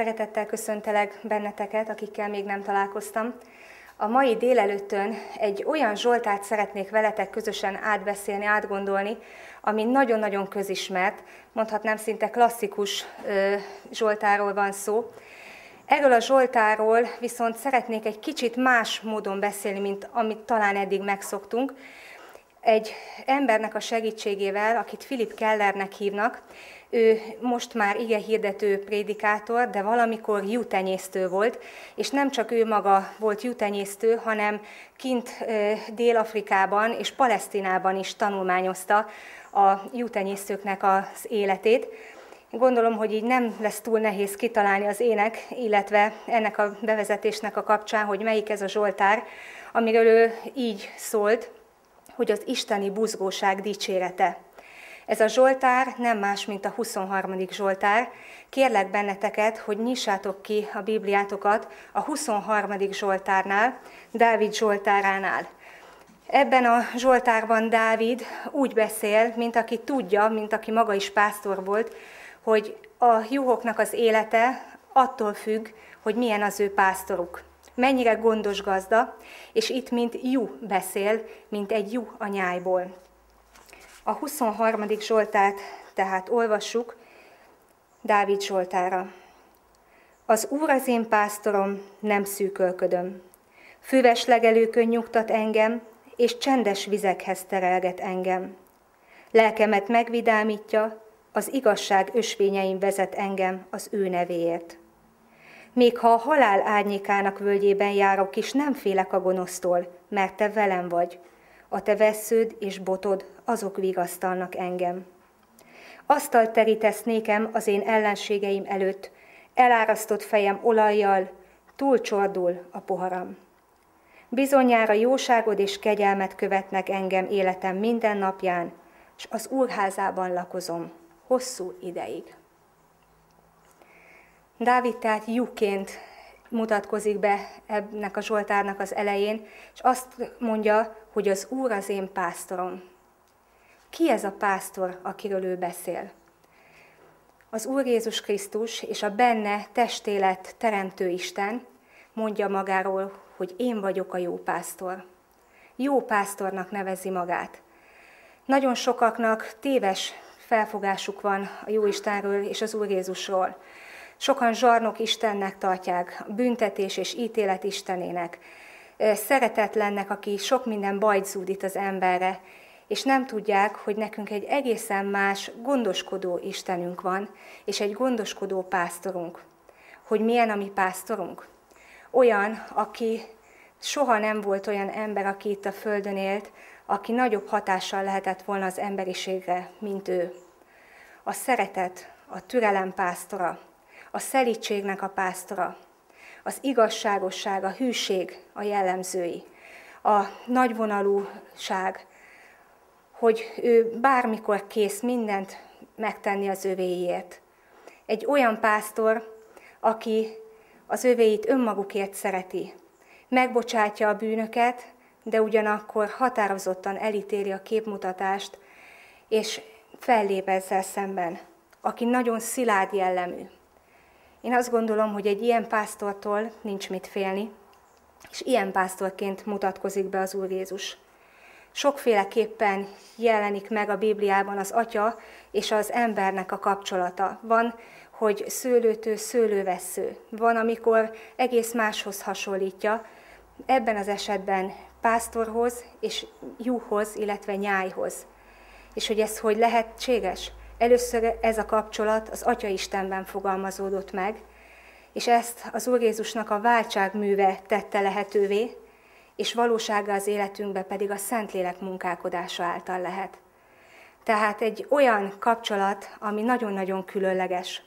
Szeretettel köszöntelek benneteket, akikkel még nem találkoztam. A mai délelőttön egy olyan Zsoltát szeretnék veletek közösen átbeszélni, átgondolni, ami nagyon-nagyon közismert, mondhatnám szinte klasszikus ö, Zsoltáról van szó. Erről a Zsoltáról viszont szeretnék egy kicsit más módon beszélni, mint amit talán eddig megszoktunk. Egy embernek a segítségével, akit Philip Kellernek hívnak, ő most már ige hirdető prédikátor, de valamikor jutenyésztő volt, és nem csak ő maga volt jutenyésztő, hanem kint Dél-Afrikában és Palesztinában is tanulmányozta a jutenyésztőknek az életét. Gondolom, hogy így nem lesz túl nehéz kitalálni az ének, illetve ennek a bevezetésnek a kapcsán, hogy melyik ez a Zsoltár, amiről ő így szólt, hogy az isteni buzgóság dicsérete. Ez a Zsoltár nem más, mint a 23. Zsoltár. Kérlek benneteket, hogy nyissátok ki a Bibliátokat a 23. Zsoltárnál, Dávid Zsoltáránál. Ebben a Zsoltárban Dávid úgy beszél, mint aki tudja, mint aki maga is pásztor volt, hogy a juhoknak az élete attól függ, hogy milyen az ő pásztoruk. Mennyire gondos gazda, és itt mint jú beszél, mint egy jú a nyájból. A 23. Zsoltát tehát olvassuk Dávid Zsoltára. Az Úr az én pásztorom, nem szűkölködöm. Füves legelőkön nyugtat engem, és csendes vizekhez terelget engem. Lelkemet megvidámítja, az igazság ösvényeim vezet engem az ő nevéért. Még ha a halál árnyékának völgyében járok is, nem félek a gonosztól, mert te velem vagy. A te vesződ és botod, azok vigasztalnak engem. Asztalt terítesz nékem az én ellenségeim előtt, elárasztott fejem olajjal, túlcsordul a poharam. Bizonyára jóságod és kegyelmet követnek engem életem minden napján, és az úrházában lakozom hosszú ideig. Dávid tehát lyukként mutatkozik be ennek a Zsoltárnak az elején, és azt mondja, hogy az Úr az én pásztorom. Ki ez a pásztor, akiről ő beszél? Az Úr Jézus Krisztus és a benne testélet teremtő Isten mondja magáról, hogy én vagyok a jó pásztor. Jó pásztornak nevezi magát. Nagyon sokaknak téves felfogásuk van a jó Istenről és az Úr Jézusról. Sokan zsarnok Istennek tartják, büntetés és ítélet Istenének, szeretetlennek, aki sok minden bajt zúdít az emberre, és nem tudják, hogy nekünk egy egészen más, gondoskodó Istenünk van, és egy gondoskodó pásztorunk. Hogy milyen a mi pásztorunk? Olyan, aki soha nem volt olyan ember, aki itt a Földön élt, aki nagyobb hatással lehetett volna az emberiségre, mint ő. A szeretet, a türelem pásztora, a szelítségnek a pásztora, az igazságosság, a hűség a jellemzői, a nagyvonalúság, hogy ő bármikor kész mindent megtenni az övéért. Egy olyan pásztor, aki az övéit önmagukért szereti, megbocsátja a bűnöket, de ugyanakkor határozottan elítéli a képmutatást, és fellép ezzel szemben, aki nagyon szilárd jellemű. Én azt gondolom, hogy egy ilyen pásztortól nincs mit félni, és ilyen pásztorként mutatkozik be az Úr Jézus. Sokféleképpen jelenik meg a Bibliában az atya és az embernek a kapcsolata. Van, hogy szőlőtő szőlővesző. Van, amikor egész máshoz hasonlítja, ebben az esetben pásztorhoz és juhhoz, illetve nyájhoz. És hogy ez hogy lehetséges? Először ez a kapcsolat az Atya Istenben fogalmazódott meg, és ezt az Úr Jézusnak a váltság műve tette lehetővé, és valósága az életünkbe pedig a Szentlélek munkálkodása által lehet. Tehát egy olyan kapcsolat, ami nagyon-nagyon különleges.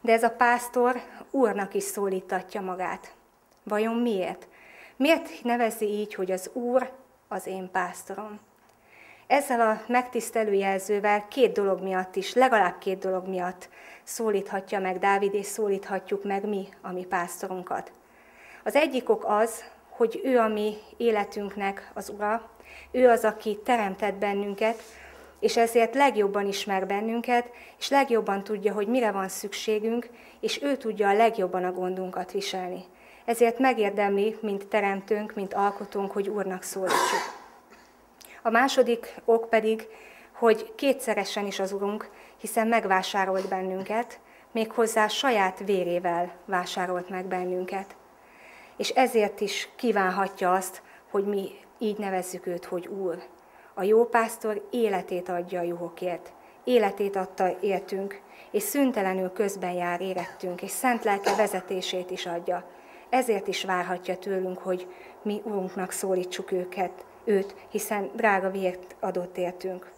De ez a pásztor úrnak is szólítatja magát. Vajon miért? Miért nevezi így, hogy az úr az én pásztorom? Ezzel a megtisztelő jelzővel két dolog miatt is, legalább két dolog miatt szólíthatja meg Dávid, és szólíthatjuk meg mi, a mi pásztorunkat. Az egyik ok az, hogy ő a mi életünknek az ura, ő az, aki teremtett bennünket, és ezért legjobban ismer bennünket, és legjobban tudja, hogy mire van szükségünk, és ő tudja a legjobban a gondunkat viselni. Ezért megérdemli, mint teremtőnk, mint alkotónk, hogy Úrnak szólítsuk. A második ok pedig, hogy kétszeresen is az Urunk, hiszen megvásárolt bennünket, méghozzá saját vérével vásárolt meg bennünket. És ezért is kívánhatja azt, hogy mi így nevezzük őt, hogy Úr. A jó pásztor életét adja a juhokért, életét adta értünk, és szüntelenül közben jár érettünk, és szent lelke vezetését is adja. Ezért is várhatja tőlünk, hogy mi Urunknak szólítsuk őket, őt, hiszen drága vért adott értünk.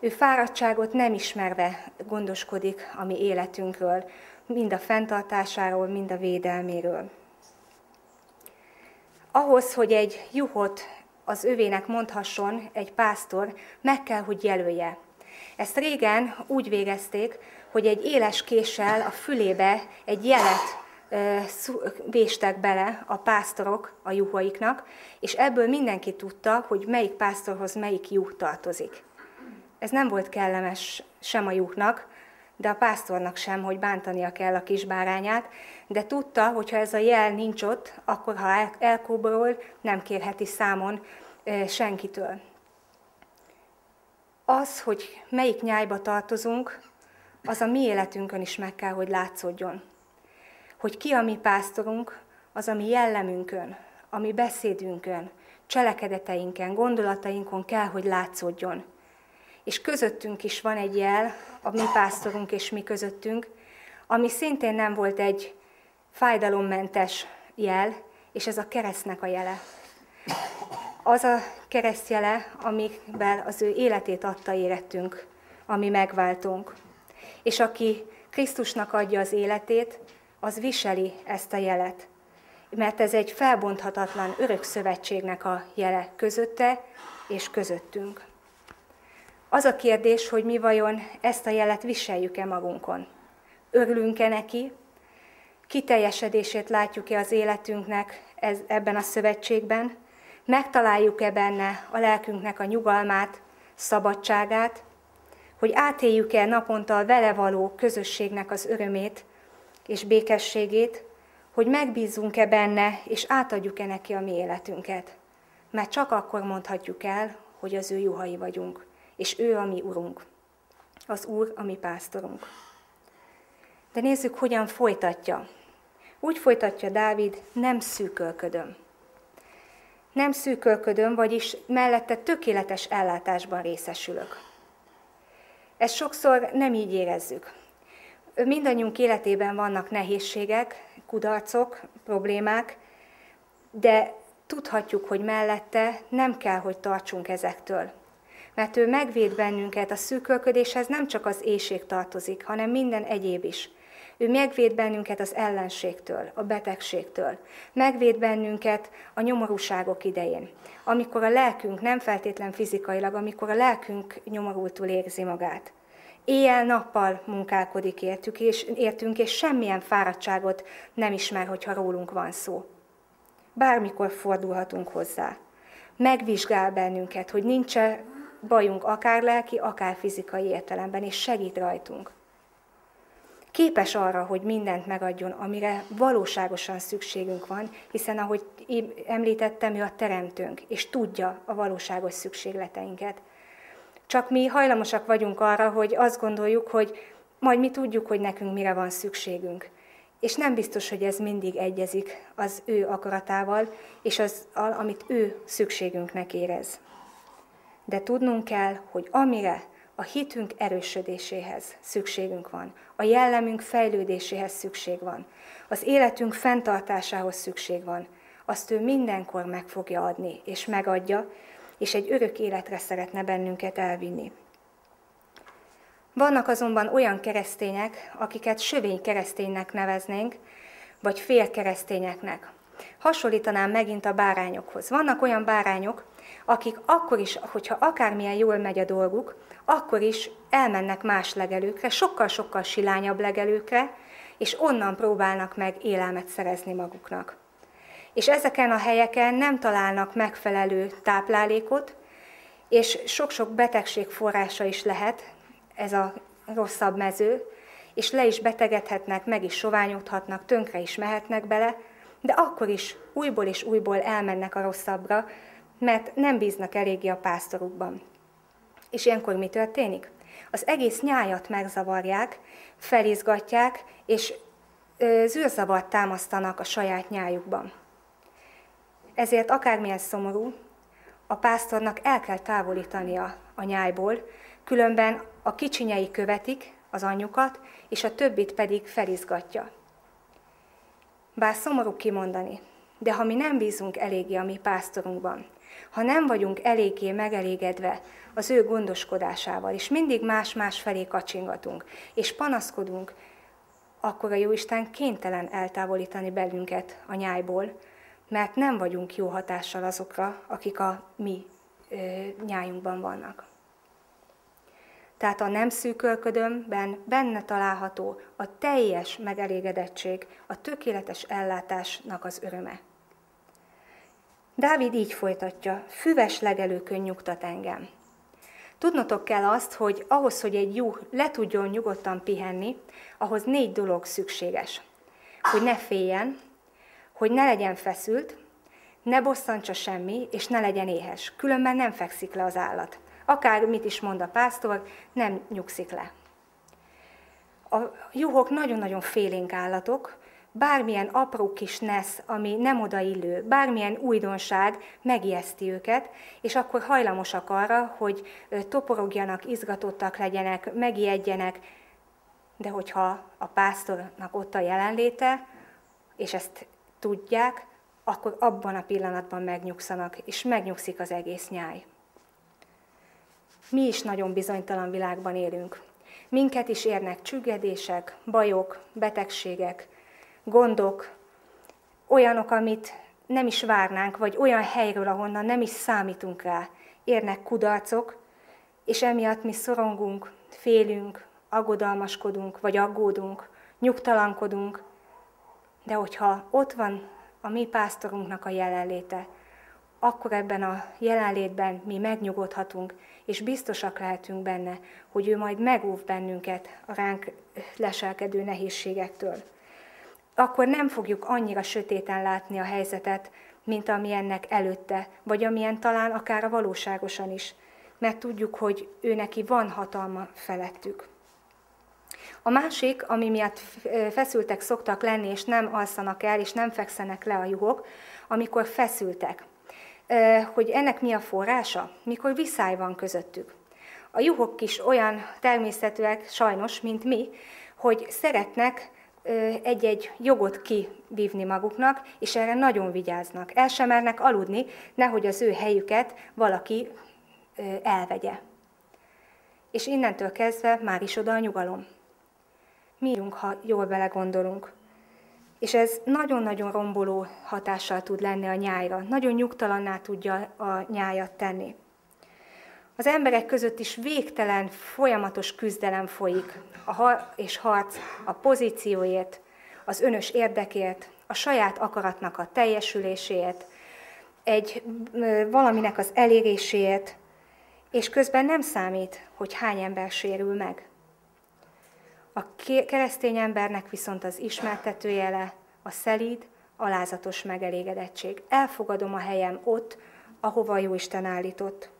Ő fáradtságot nem ismerve gondoskodik a mi életünkről, mind a fenntartásáról, mind a védelméről. Ahhoz, hogy egy juhot az övének mondhasson egy pásztor, meg kell, hogy jelölje. Ezt régen úgy végezték, hogy egy éles késsel a fülébe egy jelet véstek bele a pásztorok a juhaiknak, és ebből mindenki tudta, hogy melyik pásztorhoz melyik juh tartozik. Ez nem volt kellemes sem a juhnak, de a pásztornak sem, hogy bántania kell a kis bárányát, de tudta, hogy ha ez a jel nincs ott, akkor ha elkóborol, nem kérheti számon senkitől. Az, hogy melyik nyájba tartozunk, az a mi életünkön is meg kell, hogy látszódjon. Hogy ki a mi pásztorunk, az a mi jellemünkön, a mi beszédünkön, cselekedeteinken, gondolatainkon kell, hogy látszódjon. És közöttünk is van egy jel, a mi pásztorunk és mi közöttünk, ami szintén nem volt egy fájdalommentes jel, és ez a keresztnek a jele. Az a keresztjele, amivel az ő életét adta érettünk, ami megváltunk. És aki Krisztusnak adja az életét, az viseli ezt a jelet. Mert ez egy felbonthatatlan örök szövetségnek a jele közötte és közöttünk. Az a kérdés, hogy mi vajon ezt a jelet viseljük-e magunkon. Örülünk-e neki, kiteljesedését látjuk-e az életünknek ez, ebben a szövetségben, megtaláljuk-e benne a lelkünknek a nyugalmát, szabadságát, hogy átéljük-e naponta a vele való közösségnek az örömét és békességét, hogy megbízzunk-e benne, és átadjuk-e neki a mi életünket. Mert csak akkor mondhatjuk el, hogy az ő juhai vagyunk, és ő a mi urunk, az úr a mi pásztorunk. De nézzük, hogyan folytatja. Úgy folytatja Dávid, nem szűkölködöm. Nem szűkölködöm, vagyis mellette tökéletes ellátásban részesülök. Ezt sokszor nem így érezzük. Mindannyiunk életében vannak nehézségek, kudarcok, problémák, de tudhatjuk, hogy mellette nem kell, hogy tartsunk ezektől. Mert ő megvéd bennünket, a szűkölködéshez nem csak az éjség tartozik, hanem minden egyéb is. Ő megvéd bennünket az ellenségtől, a betegségtől. Megvéd bennünket a nyomorúságok idején. Amikor a lelkünk nem feltétlen fizikailag, amikor a lelkünk nyomorultul érzi magát. Éjjel-nappal munkálkodik értük, és, értünk, és semmilyen fáradtságot nem ismer, hogyha rólunk van szó. Bármikor fordulhatunk hozzá. Megvizsgál bennünket, hogy nincs bajunk akár lelki, akár fizikai értelemben, és segít rajtunk képes arra, hogy mindent megadjon, amire valóságosan szükségünk van, hiszen ahogy említettem, ő a teremtőnk, és tudja a valóságos szükségleteinket. Csak mi hajlamosak vagyunk arra, hogy azt gondoljuk, hogy majd mi tudjuk, hogy nekünk mire van szükségünk. És nem biztos, hogy ez mindig egyezik az ő akaratával, és az, amit ő szükségünknek érez. De tudnunk kell, hogy amire a hitünk erősödéséhez szükségünk van, a jellemünk fejlődéséhez szükség van, az életünk fenntartásához szükség van. Azt ő mindenkor meg fogja adni, és megadja, és egy örök életre szeretne bennünket elvinni. Vannak azonban olyan keresztények, akiket sövény kereszténynek neveznénk, vagy félkeresztényeknek. Hasonlítanám megint a bárányokhoz. Vannak olyan bárányok, akik akkor is, hogyha akármilyen jól megy a dolguk, akkor is elmennek más legelőkre, sokkal-sokkal silányabb legelőkre, és onnan próbálnak meg élelmet szerezni maguknak. És ezeken a helyeken nem találnak megfelelő táplálékot, és sok-sok betegség forrása is lehet ez a rosszabb mező, és le is betegedhetnek, meg is soványodhatnak, tönkre is mehetnek bele, de akkor is újból és újból elmennek a rosszabbra, mert nem bíznak eléggé a pásztorukban. És ilyenkor mi történik? Az egész nyájat megzavarják, felizgatják, és zűrzavart támasztanak a saját nyájukban. Ezért akármilyen szomorú, a pásztornak el kell távolítania a nyájból, különben a kicsinyei követik az anyjukat, és a többit pedig felizgatja. Bár szomorú kimondani, de ha mi nem bízunk eléggé a mi pásztorunkban, ha nem vagyunk eléggé megelégedve az ő gondoskodásával, és mindig más-más felé kacsingatunk, és panaszkodunk, akkor a Jóisten kénytelen eltávolítani belünket a nyájból, mert nem vagyunk jó hatással azokra, akik a mi ö, nyájunkban vannak. Tehát a nem szűkölködömben benne található a teljes megelégedettség, a tökéletes ellátásnak az öröme. Dávid így folytatja, füves legelőkön nyugtat engem. Tudnotok kell azt, hogy ahhoz, hogy egy juh le tudjon nyugodtan pihenni, ahhoz négy dolog szükséges. Hogy ne féljen, hogy ne legyen feszült, ne bosszantsa semmi, és ne legyen éhes. Különben nem fekszik le az állat. Akár mit is mond a pásztor, nem nyugszik le. A juhok nagyon-nagyon félénk állatok, bármilyen apró kis nesz, ami nem odaillő, bármilyen újdonság megijeszti őket, és akkor hajlamosak arra, hogy toporogjanak, izgatottak legyenek, megijedjenek, de hogyha a pásztornak ott a jelenléte, és ezt tudják, akkor abban a pillanatban megnyugszanak, és megnyugszik az egész nyáj. Mi is nagyon bizonytalan világban élünk. Minket is érnek csüggedések, bajok, betegségek, gondok, olyanok, amit nem is várnánk, vagy olyan helyről, ahonnan nem is számítunk rá, érnek kudarcok, és emiatt mi szorongunk, félünk, aggodalmaskodunk, vagy aggódunk, nyugtalankodunk, de hogyha ott van a mi pásztorunknak a jelenléte, akkor ebben a jelenlétben mi megnyugodhatunk, és biztosak lehetünk benne, hogy ő majd megóv bennünket a ránk leselkedő nehézségektől. Akkor nem fogjuk annyira sötéten látni a helyzetet, mint amilyennek előtte, vagy amilyen talán akár a valóságosan is, mert tudjuk, hogy ő neki van hatalma felettük. A másik, ami miatt feszültek szoktak lenni, és nem alszanak el, és nem fekszenek le a juhok, amikor feszültek. Hogy ennek mi a forrása? Mikor viszály van közöttük. A juhok is olyan természetűek, sajnos, mint mi, hogy szeretnek egy-egy jogot kivívni maguknak, és erre nagyon vigyáznak. El sem mernek aludni, nehogy az ő helyüket valaki elvegye. És innentől kezdve már is oda a nyugalom mi írunk, ha jól belegondolunk. És ez nagyon-nagyon romboló hatással tud lenni a nyájra. Nagyon nyugtalanná tudja a nyájat tenni. Az emberek között is végtelen, folyamatos küzdelem folyik, a har- és harc a pozícióért, az önös érdekért, a saját akaratnak a teljesüléséért, egy valaminek az eléréséért, és közben nem számít, hogy hány ember sérül meg. A keresztény embernek viszont az ismertetőjele a szelíd, alázatos megelégedettség. Elfogadom a helyem ott, ahova jó Isten állított.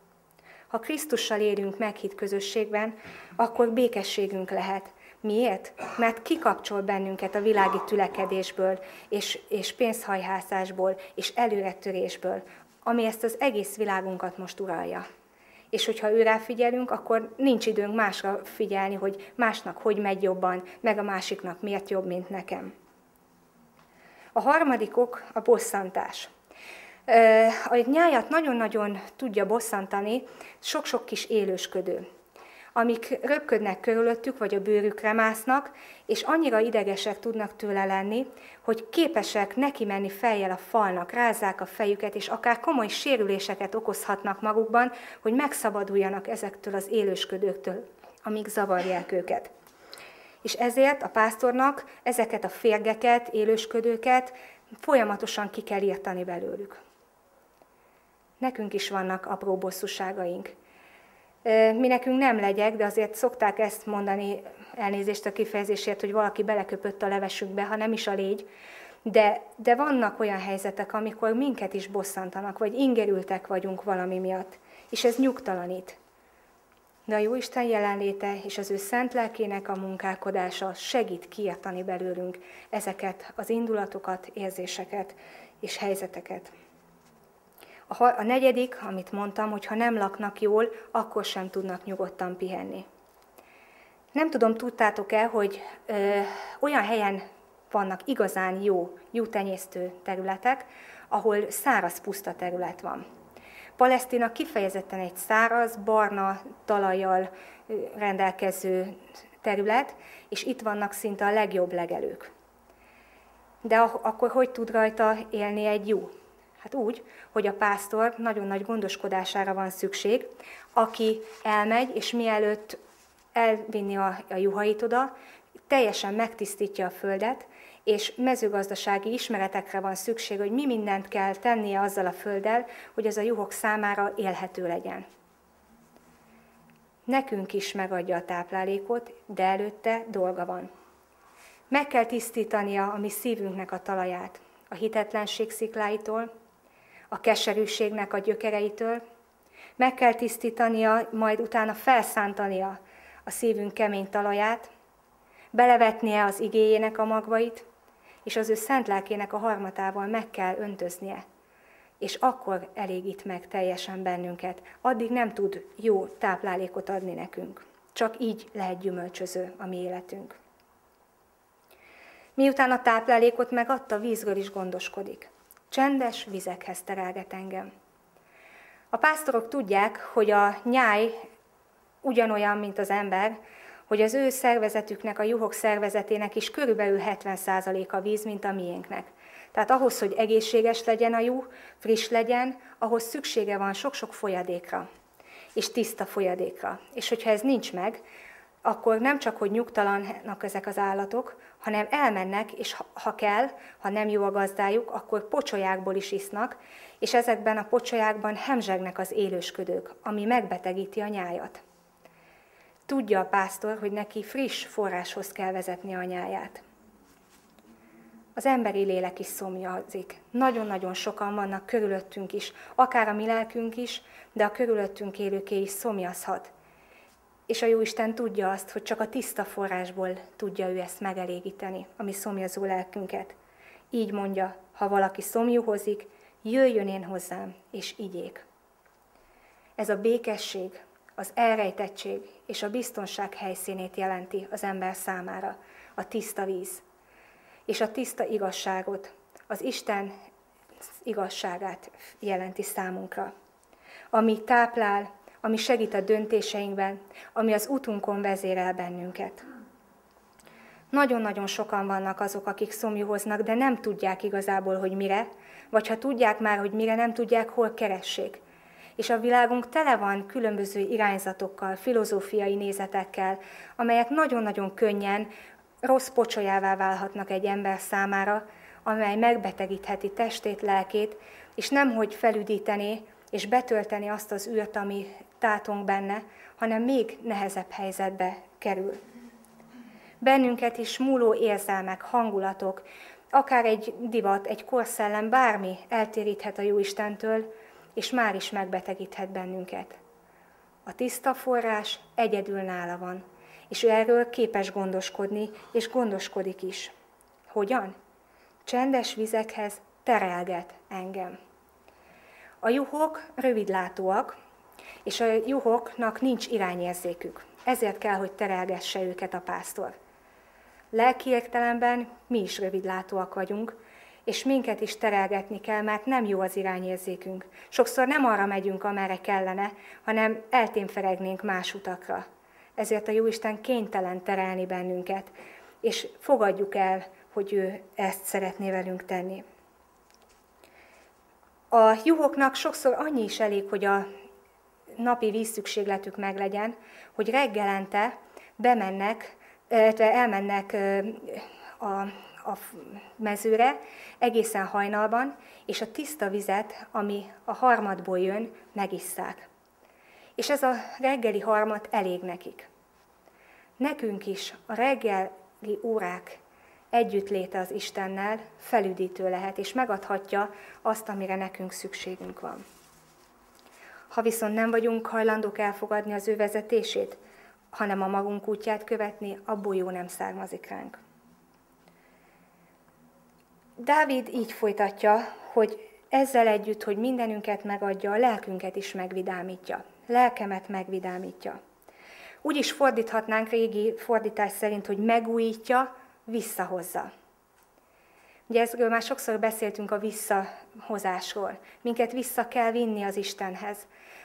Ha Krisztussal élünk meghitt közösségben, akkor békességünk lehet. Miért? Mert kikapcsol bennünket a világi tülekedésből, és, és pénzhajhászásból, és előretörésből, ami ezt az egész világunkat most uralja és hogyha őrá figyelünk, akkor nincs időnk másra figyelni, hogy másnak hogy megy jobban, meg a másiknak miért jobb, mint nekem. A harmadik ok a bosszantás. A nyájat nagyon-nagyon tudja bosszantani sok-sok kis élősködő amik röpködnek körülöttük, vagy a bőrükre másznak, és annyira idegesek tudnak tőle lenni, hogy képesek neki menni fejjel a falnak, rázzák a fejüket, és akár komoly sérüléseket okozhatnak magukban, hogy megszabaduljanak ezektől az élősködőktől, amíg zavarják őket. És ezért a pásztornak ezeket a férgeket, élősködőket folyamatosan ki kell írtani belőlük. Nekünk is vannak apró bosszúságaink. Mi nekünk nem legyek, de azért szokták ezt mondani, elnézést a kifejezésért, hogy valaki beleköpött a levesünkbe, ha nem is a légy, de, de vannak olyan helyzetek, amikor minket is bosszantanak, vagy ingerültek vagyunk valami miatt, és ez nyugtalanít. De a Jóisten jelenléte és az ő szent lelkének a munkálkodása segít kiirtani belőlünk ezeket az indulatokat, érzéseket és helyzeteket. A, a negyedik, amit mondtam, hogy ha nem laknak jól, akkor sem tudnak nyugodtan pihenni. Nem tudom, tudtátok-e, hogy ö, olyan helyen vannak igazán jó juhtenyésztő területek, ahol száraz puszta terület van. Palesztina kifejezetten egy száraz, barna talajjal rendelkező terület, és itt vannak szinte a legjobb legelők. De akkor hogy tud rajta élni egy jó? Hát úgy, hogy a pásztor nagyon nagy gondoskodására van szükség, aki elmegy, és mielőtt elvinni a, a juhait oda, teljesen megtisztítja a földet, és mezőgazdasági ismeretekre van szükség, hogy mi mindent kell tennie azzal a földdel, hogy ez a juhok számára élhető legyen. Nekünk is megadja a táplálékot, de előtte dolga van. Meg kell tisztítania a mi szívünknek a talaját, a hitetlenség szikláitól, a keserűségnek a gyökereitől, meg kell tisztítania, majd utána felszántania a szívünk kemény talaját, belevetnie az igéjének a magvait, és az ő szent lelkének a harmatával meg kell öntöznie. És akkor elégít meg teljesen bennünket. Addig nem tud jó táplálékot adni nekünk. Csak így lehet gyümölcsöző a mi életünk. Miután a táplálékot megadta, vízről is gondoskodik. Csendes vizekhez terelget engem. A pásztorok tudják, hogy a nyáj ugyanolyan, mint az ember, hogy az ő szervezetüknek, a juhok szervezetének is körülbelül 70% a víz, mint a miénknek. Tehát ahhoz, hogy egészséges legyen a juh, friss legyen, ahhoz szüksége van sok-sok folyadékra, és tiszta folyadékra. És hogyha ez nincs meg, akkor nem csak, hogy nyugtalannak ezek az állatok, hanem elmennek, és ha kell, ha nem jó a gazdájuk, akkor pocsolyákból is isznak, és ezekben a pocsolyákban hemzsegnek az élősködők, ami megbetegíti a nyájat. Tudja a pásztor, hogy neki friss forráshoz kell vezetni a nyáját. Az emberi lélek is szomjazik. Nagyon-nagyon sokan vannak körülöttünk is, akár a mi lelkünk is, de a körülöttünk élőké is szomjazhat. És a Jóisten tudja azt, hogy csak a tiszta forrásból tudja ő ezt megelégíteni, a mi szomjazó lelkünket. Így mondja, ha valaki szomjúhozik, jöjjön én hozzám, és igyék. Ez a békesség, az elrejtettség és a biztonság helyszínét jelenti az ember számára, a tiszta víz, és a tiszta igazságot, az Isten igazságát jelenti számunkra, ami táplál, ami segít a döntéseinkben, ami az utunkon vezérel bennünket. Nagyon-nagyon sokan vannak azok, akik szomjúhoznak, de nem tudják igazából, hogy mire, vagy ha tudják már, hogy mire, nem tudják, hol keressék és a világunk tele van különböző irányzatokkal, filozófiai nézetekkel, amelyek nagyon-nagyon könnyen rossz pocsolyává válhatnak egy ember számára, amely megbetegítheti testét, lelkét, és nem hogy felüdíteni és betölteni azt az űrt, ami tátunk benne, hanem még nehezebb helyzetbe kerül. Bennünket is múló érzelmek, hangulatok, akár egy divat, egy korszellem, bármi eltéríthet a Jóistentől, és már is megbetegíthet bennünket. A tiszta forrás egyedül nála van, és ő erről képes gondoskodni, és gondoskodik is. Hogyan? Csendes vizekhez terelget engem. A juhok rövidlátóak, és a juhoknak nincs irányérzékük. Ezért kell, hogy terelgesse őket a pásztor. Lelki értelemben mi is rövidlátóak vagyunk, és minket is terelgetni kell, mert nem jó az irányérzékünk. Sokszor nem arra megyünk, amerre kellene, hanem eltémferegnénk más utakra. Ezért a Jóisten kénytelen terelni bennünket, és fogadjuk el, hogy ő ezt szeretné velünk tenni. A juhoknak sokszor annyi is elég, hogy a napi vízszükségletük meglegyen, hogy reggelente bemennek, elmennek a, a mezőre, egészen hajnalban, és a tiszta vizet, ami a harmadból jön, megisszák. És ez a reggeli harmat elég nekik. Nekünk is a reggeli órák együttléte az Istennel felüdítő lehet, és megadhatja azt, amire nekünk szükségünk van. Ha viszont nem vagyunk hajlandók elfogadni az ő vezetését, hanem a magunk útját követni, abból jó nem származik ránk. Dávid így folytatja, hogy ezzel együtt, hogy mindenünket megadja, a lelkünket is megvidámítja. Lelkemet megvidámítja. Úgy is fordíthatnánk régi fordítás szerint, hogy megújítja, visszahozza. Ugye ezről már sokszor beszéltünk a visszahozásról. Minket vissza kell vinni az Istenhez,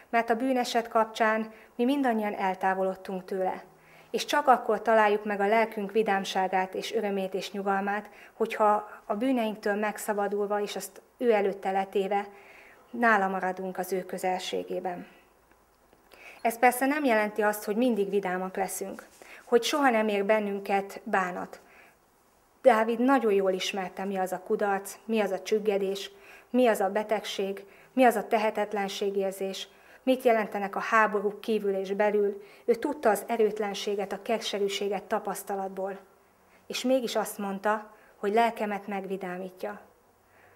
mert a bűneset kapcsán mi mindannyian eltávolodtunk tőle. És csak akkor találjuk meg a lelkünk vidámságát és örömét és nyugalmát, hogyha a bűneinktől megszabadulva és azt ő előtte letéve, nála maradunk az ő közelségében. Ez persze nem jelenti azt, hogy mindig vidámak leszünk, hogy soha nem ér bennünket bánat. Dávid nagyon jól ismerte, mi az a kudarc, mi az a csüggedés, mi az a betegség, mi az a tehetetlenségérzés, mit jelentenek a háborúk kívül és belül. Ő tudta az erőtlenséget, a keserűséget tapasztalatból. És mégis azt mondta, hogy lelkemet megvidámítja.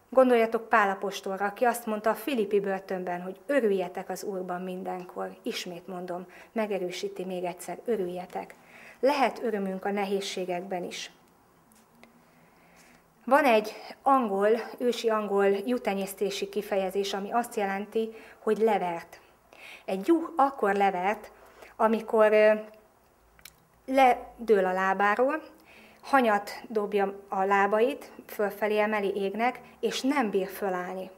Gondoljatok Pálapostolra, aki azt mondta a Filippi börtönben, hogy örüljetek az Úrban mindenkor. Ismét mondom, megerősíti még egyszer, örüljetek. Lehet örömünk a nehézségekben is. Van egy angol, ősi angol jutenyésztési kifejezés, ami azt jelenti, hogy levert. Egy juh akkor levert, amikor ledől a lábáról, hanyat dobja a lábait, fölfelé emeli égnek, és nem bír fölállni.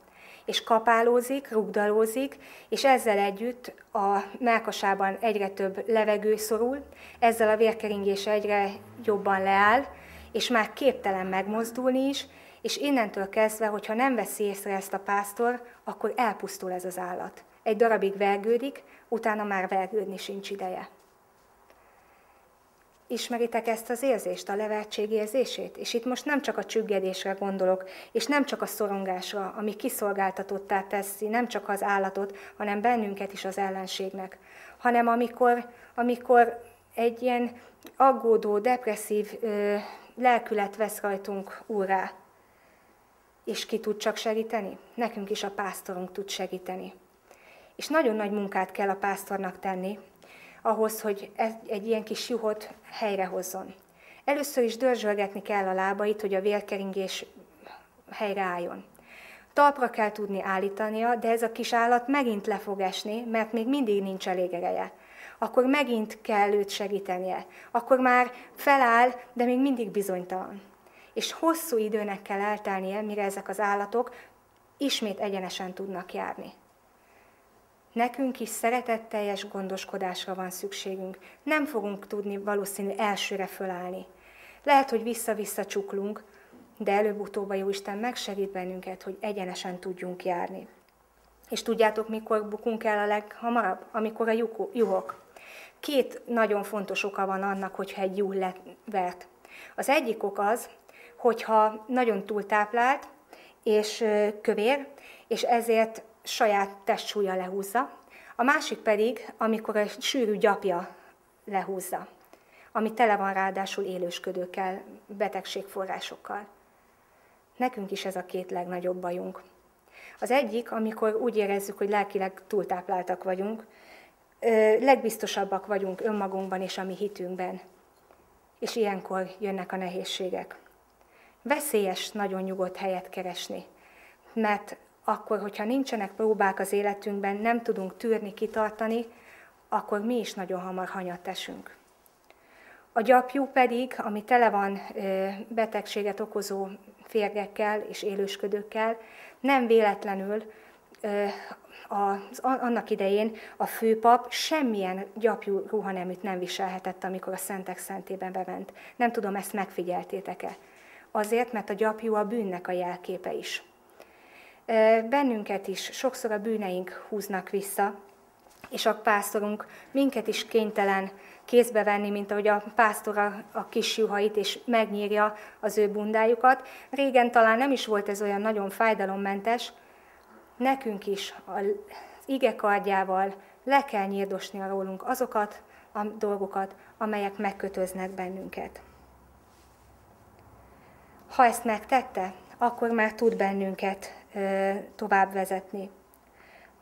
És kapálózik, rugdalózik, és ezzel együtt a melkasában egyre több levegő szorul, ezzel a vérkeringés egyre jobban leáll, és már képtelen megmozdulni is, és innentől kezdve, hogyha nem veszi észre ezt a pásztor, akkor elpusztul ez az állat. Egy darabig vergődik, utána már vergődni sincs ideje. Ismeritek ezt az érzést, a levertség érzését? És itt most nem csak a csüggedésre gondolok, és nem csak a szorongásra, ami kiszolgáltatottá teszi, nem csak az állatot, hanem bennünket is az ellenségnek, hanem amikor, amikor egy ilyen aggódó, depresszív ö, lelkület vesz rajtunk úrá. És ki tud csak segíteni? Nekünk is a pásztorunk tud segíteni. És nagyon nagy munkát kell a pásztornak tenni, ahhoz, hogy egy ilyen kis juhot helyrehozzon. Először is dörzsölgetni kell a lábait, hogy a vérkeringés helyreálljon. Talpra kell tudni állítania, de ez a kis állat megint le fog esni, mert még mindig nincs elég ereje. Akkor megint kell őt segítenie. Akkor már feláll, de még mindig bizonytalan. És hosszú időnek kell eltelnie, mire ezek az állatok ismét egyenesen tudnak járni. Nekünk is szeretetteljes gondoskodásra van szükségünk. Nem fogunk tudni valószínű elsőre fölállni. Lehet, hogy vissza-vissza csuklunk, de előbb-utóbb a Jóisten megsegít bennünket, hogy egyenesen tudjunk járni. És tudjátok, mikor bukunk el a leghamarabb? Amikor a juhok. Két nagyon fontos oka van annak, hogyha egy juh levert. Az egyik ok az, hogyha nagyon túltáplált és kövér, és ezért saját testsúlya lehúzza, a másik pedig, amikor a sűrű gyapja lehúzza, ami tele van ráadásul élősködőkkel, betegségforrásokkal. Nekünk is ez a két legnagyobb bajunk. Az egyik, amikor úgy érezzük, hogy lelkileg túltápláltak vagyunk, legbiztosabbak vagyunk önmagunkban és a mi hitünkben. És ilyenkor jönnek a nehézségek. Veszélyes nagyon nyugodt helyet keresni, mert akkor, hogyha nincsenek próbák az életünkben, nem tudunk tűrni, kitartani, akkor mi is nagyon hamar hanyat esünk. A gyapjú pedig, ami tele van betegséget okozó férgekkel és élősködőkkel, nem véletlenül az, annak idején a főpap semmilyen gyapjú ruhaneműt nem viselhetett, amikor a Szentek Szentében bement. Nem tudom, ezt megfigyeltétek-e. Azért, mert a gyapjú a bűnnek a jelképe is. Bennünket is sokszor a bűneink húznak vissza, és a pásztorunk minket is kénytelen kézbe venni, mint ahogy a pásztor a, a kis juhait, és megnyírja az ő bundájukat. Régen talán nem is volt ez olyan nagyon fájdalommentes, nekünk is az ige kardjával le kell nyírdosni rólunk azokat a dolgokat, amelyek megkötöznek bennünket. Ha ezt megtette, akkor már tud bennünket ö, tovább vezetni.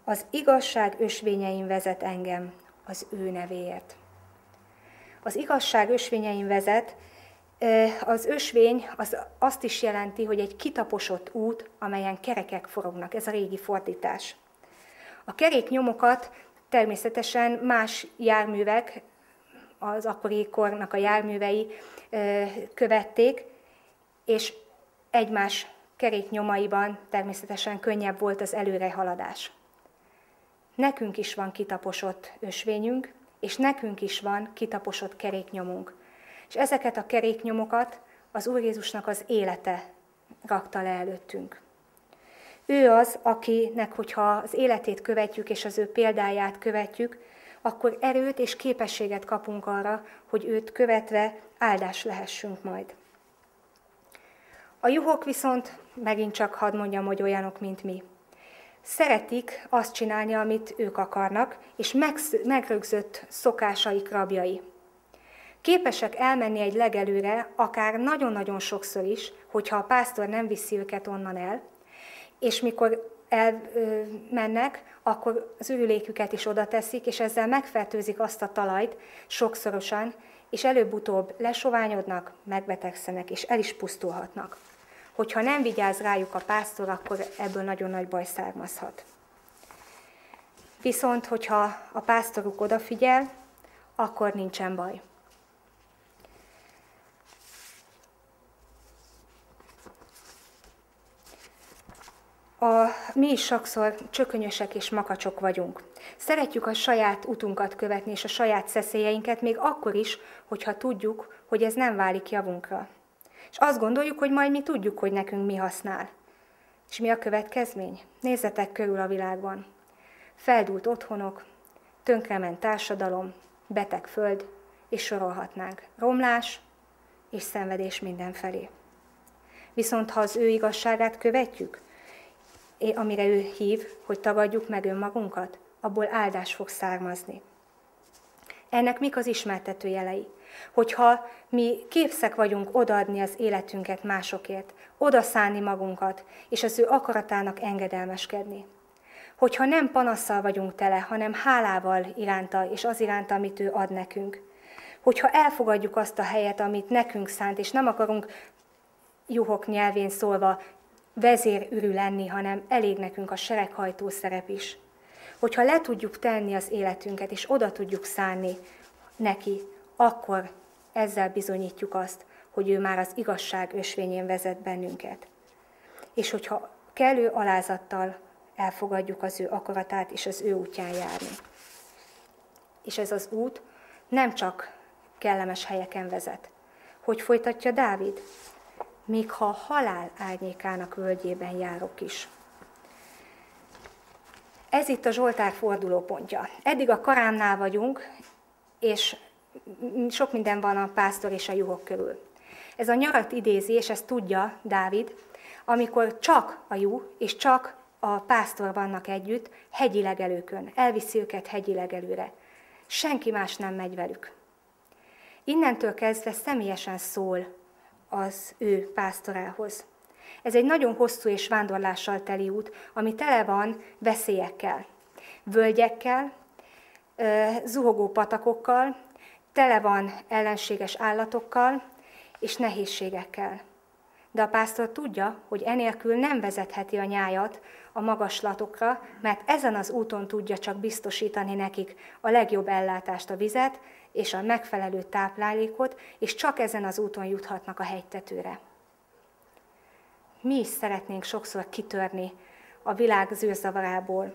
Az igazság ösvényein vezet engem az ő nevéért. Az igazság ösvényein vezet, az ösvény az azt is jelenti, hogy egy kitaposott út, amelyen kerekek forognak. Ez a régi fordítás. A keréknyomokat természetesen más járművek, az akkori kornak a járművei követték, és egymás keréknyomaiban természetesen könnyebb volt az előrehaladás. Nekünk is van kitaposott ösvényünk, és nekünk is van kitaposott keréknyomunk. És ezeket a keréknyomokat az Úr Jézusnak az élete rakta le előttünk. Ő az, akinek, hogyha az életét követjük, és az ő példáját követjük, akkor erőt és képességet kapunk arra, hogy őt követve áldás lehessünk majd. A juhok viszont, megint csak hadd mondjam, hogy olyanok, mint mi. Szeretik azt csinálni, amit ők akarnak, és megrögzött szokásaik rabjai. Képesek elmenni egy legelőre, akár nagyon-nagyon sokszor is, hogyha a pásztor nem viszi őket onnan el, és mikor elmennek, akkor az ürüléküket is oda teszik, és ezzel megfertőzik azt a talajt sokszorosan, és előbb-utóbb lesoványodnak, megbetegszenek, és el is pusztulhatnak. Hogyha nem vigyáz rájuk a pásztor, akkor ebből nagyon nagy baj származhat. Viszont, hogyha a pásztoruk odafigyel, akkor nincsen baj. A, mi is sokszor csökönyösek és makacsok vagyunk. Szeretjük a saját utunkat követni és a saját szeszélyeinket, még akkor is, hogyha tudjuk, hogy ez nem válik javunkra. És azt gondoljuk, hogy majd mi tudjuk, hogy nekünk mi használ. És mi a következmény? Nézzetek körül a világban. Feldult otthonok, tönkrement társadalom, beteg föld, és sorolhatnánk. Romlás és szenvedés mindenfelé. Viszont ha az ő igazságát követjük, amire ő hív, hogy tagadjuk meg önmagunkat, abból áldás fog származni. Ennek mik az ismertető jelei? Hogyha mi képszek vagyunk odaadni az életünket másokért, odaszállni magunkat, és az ő akaratának engedelmeskedni. Hogyha nem panasszal vagyunk tele, hanem hálával iránta, és az iránta, amit ő ad nekünk. Hogyha elfogadjuk azt a helyet, amit nekünk szánt, és nem akarunk juhok nyelvén szólva vezérürű lenni, hanem elég nekünk a sereghajtó szerep is. Hogyha le tudjuk tenni az életünket, és oda tudjuk szánni neki, akkor ezzel bizonyítjuk azt, hogy ő már az igazság ösvényén vezet bennünket. És hogyha kellő alázattal elfogadjuk az ő akaratát és az ő útján járni. És ez az út nem csak kellemes helyeken vezet. Hogy folytatja Dávid? Még ha a halál árnyékának völgyében járok is. Ez itt a Zsoltár fordulópontja. Eddig a karámnál vagyunk, és sok minden van a pásztor és a juhok körül. Ez a nyarat idézi, és ezt tudja Dávid, amikor csak a juh és csak a pásztor vannak együtt, hegyi legelőkön. Elviszi őket hegyi legelőre. Senki más nem megy velük. Innentől kezdve személyesen szól az ő pásztorához. Ez egy nagyon hosszú és vándorlással teli út, ami tele van veszélyekkel, völgyekkel, zuhogó patakokkal, tele van ellenséges állatokkal és nehézségekkel. De a pásztor tudja, hogy enélkül nem vezetheti a nyájat a magaslatokra, mert ezen az úton tudja csak biztosítani nekik a legjobb ellátást, a vizet és a megfelelő táplálékot, és csak ezen az úton juthatnak a hegytetőre. Mi is szeretnénk sokszor kitörni a világ zűrzavarából,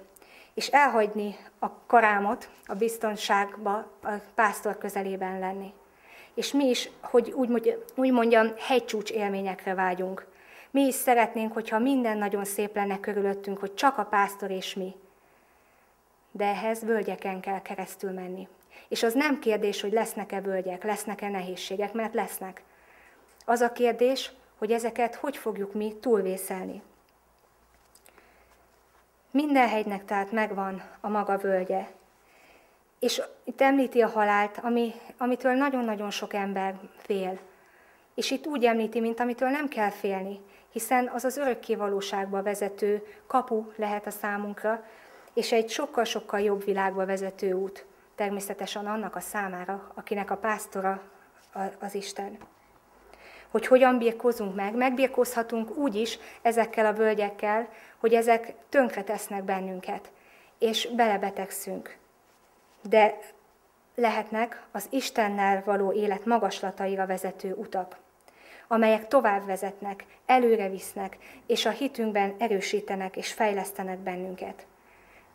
és elhagyni a karámot, a biztonságba, a pásztor közelében lenni. És mi is, hogy úgy mondjam, hegycsúcs élményekre vágyunk. Mi is szeretnénk, hogyha minden nagyon szép lenne körülöttünk, hogy csak a pásztor és mi. De ehhez völgyeken kell keresztül menni. És az nem kérdés, hogy lesznek-e völgyek, lesznek-e nehézségek, mert lesznek. Az a kérdés, hogy ezeket hogy fogjuk mi túlvészelni. Minden hegynek tehát megvan a maga völgye. És itt említi a halált, ami, amitől nagyon-nagyon sok ember fél. És itt úgy említi, mint amitől nem kell félni, hiszen az az örökké valóságba vezető kapu lehet a számunkra, és egy sokkal-sokkal jobb világba vezető út, természetesen annak a számára, akinek a pásztora az Isten. Hogy hogyan birkózunk meg? Megbirkózhatunk úgy is ezekkel a völgyekkel, hogy ezek tönkretesznek bennünket, és belebetegszünk. De lehetnek az Istennel való élet magaslataira vezető utak amelyek tovább vezetnek, előre visznek, és a hitünkben erősítenek és fejlesztenek bennünket.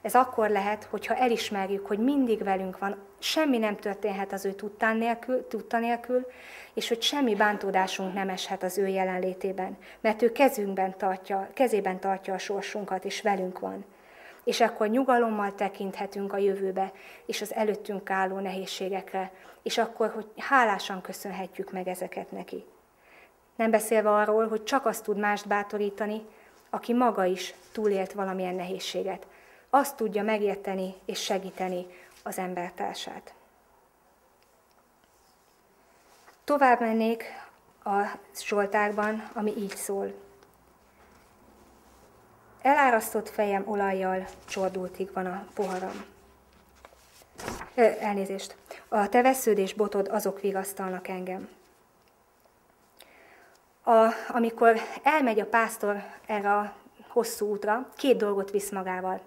Ez akkor lehet, hogyha elismerjük, hogy mindig velünk van, semmi nem történhet az ő tudtán nélkül, tudta nélkül, és hogy semmi bántódásunk nem eshet az ő jelenlétében, mert ő kezünkben tartja, kezében tartja a sorsunkat, és velünk van. És akkor nyugalommal tekinthetünk a jövőbe, és az előttünk álló nehézségekre, és akkor, hogy hálásan köszönhetjük meg ezeket neki. Nem beszélve arról, hogy csak azt tud mást bátorítani, aki maga is túlélt valamilyen nehézséget. Azt tudja megérteni és segíteni az embertársát. Tovább mennék a Zsoltárban, ami így szól. Elárasztott fejem olajjal csordultig van a poharam. elnézést. A te vesződés botod azok vigasztalnak engem a, amikor elmegy a pásztor erre a hosszú útra, két dolgot visz magával.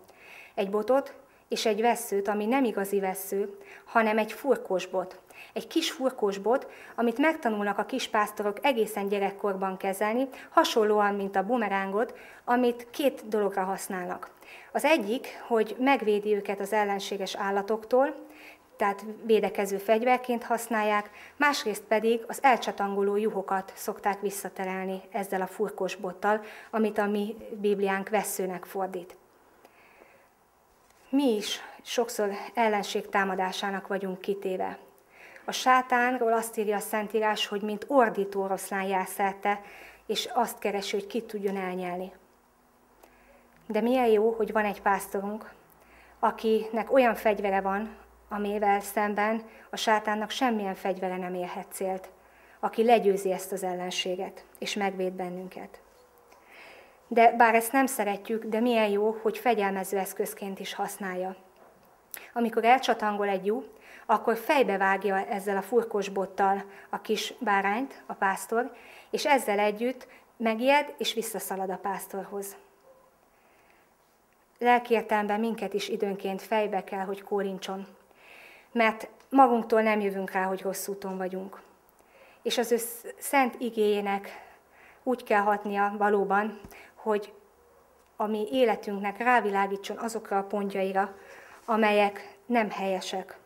Egy botot és egy vesszőt, ami nem igazi vessző, hanem egy furkós bot. Egy kis furkós bot, amit megtanulnak a kis pásztorok egészen gyerekkorban kezelni, hasonlóan, mint a bumerángot, amit két dologra használnak. Az egyik, hogy megvédi őket az ellenséges állatoktól, tehát védekező fegyverként használják, másrészt pedig az elcsatangoló juhokat szokták visszaterelni ezzel a furkos bottal, amit a mi Bibliánk veszőnek fordít. Mi is sokszor ellenség támadásának vagyunk kitéve. A sátánról azt írja a Szentírás, hogy mint ordító oroszlán jár és azt keresi, hogy ki tudjon elnyelni. De milyen jó, hogy van egy pásztorunk, akinek olyan fegyvere van, amivel szemben a sátánnak semmilyen fegyvere nem érhet célt, aki legyőzi ezt az ellenséget, és megvéd bennünket. De bár ezt nem szeretjük, de milyen jó, hogy fegyelmező eszközként is használja. Amikor elcsatangol egy jú, akkor fejbevágja ezzel a furkos bottal a kis bárányt, a pásztor, és ezzel együtt megijed és visszaszalad a pásztorhoz. Lelkiértelemben minket is időnként fejbe kell, hogy kórincson, mert magunktól nem jövünk rá, hogy rossz úton vagyunk. És az ő szent igényének úgy kell hatnia valóban, hogy a mi életünknek rávilágítson azokra a pontjaira, amelyek nem helyesek.